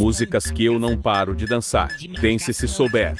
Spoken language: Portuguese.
Músicas que eu não paro de dançar. Pense se souber.